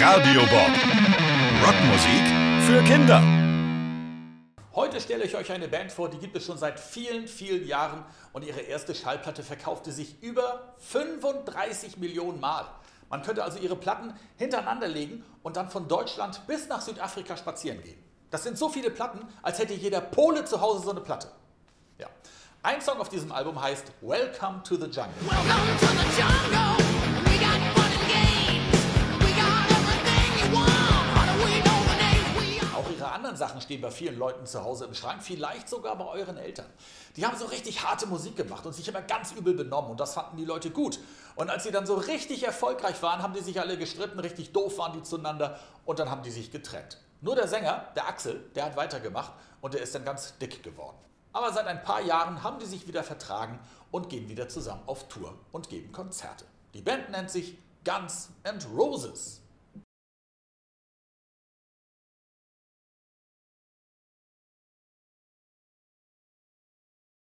Radio Bob. Rockmusik für Kinder. Heute stelle ich euch eine Band vor, die gibt es schon seit vielen, vielen Jahren und ihre erste Schallplatte verkaufte sich über 35 Millionen Mal. Man könnte also ihre Platten hintereinander legen und dann von Deutschland bis nach Südafrika spazieren gehen. Das sind so viele Platten, als hätte jeder Pole zu Hause so eine Platte. Ja. Ein Song auf diesem Album heißt Welcome to the Jungle. Anderen Sachen stehen bei vielen Leuten zu Hause im Schrank, vielleicht sogar bei euren Eltern. Die haben so richtig harte Musik gemacht und sich immer ganz übel benommen und das fanden die Leute gut. Und als sie dann so richtig erfolgreich waren, haben die sich alle gestritten, richtig doof waren die zueinander und dann haben die sich getrennt. Nur der Sänger, der Axel, der hat weitergemacht und der ist dann ganz dick geworden. Aber seit ein paar Jahren haben die sich wieder vertragen und gehen wieder zusammen auf Tour und geben Konzerte. Die Band nennt sich Guns and Roses.